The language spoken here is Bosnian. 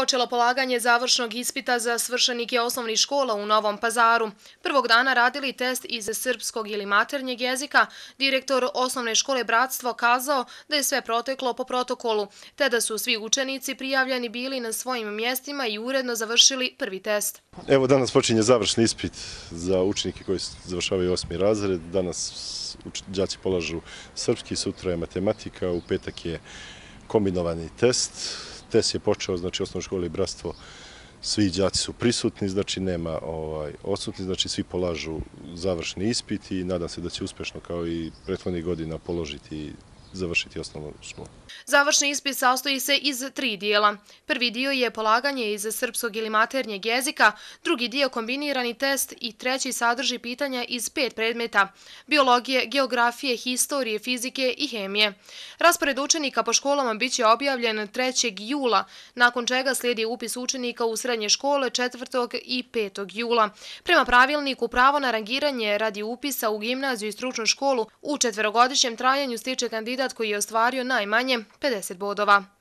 počelo polaganje završnog ispita za svršenike osnovnih škola u Novom pazaru. Prvog dana radili test iz srpskog ili maternjeg jezika. Direktor osnovne škole Bratstvo kazao da je sve proteklo po protokolu, te da su svi učenici prijavljeni bili na svojim mjestima i uredno završili prvi test. Evo danas počinje završni ispit za učenike koji završavaju osmi razred. Danas džaci polažu srpski, sutra je matematika, u petak je kombinovani test test je počeo, znači osnovno škole i bratstvo, svi džaci su prisutni, znači nema ovaj, odsutni, znači svi polažu završni ispit i nadam se da će uspešno kao i prethodnih godina položiti završiti osnovnu školu. Završni ispit sastoji se iz tri dijela. Prvi dio je polaganje iz srpskog ili maternjeg jezika, drugi dio kombinirani test i treći sadrži pitanja iz pet predmeta – biologije, geografije, historije, fizike i hemije. Raspored učenika po školama biće objavljen 3. jula, nakon čega slijedi upis učenika u srednje škole 4. i 5. jula. Prema pravilniku, pravo na rangiranje radi upisa u gimnaziju i stručnu školu u četverogodišnjem trajanju stiče kandidat koji je ostvario najmanje 50 bodova.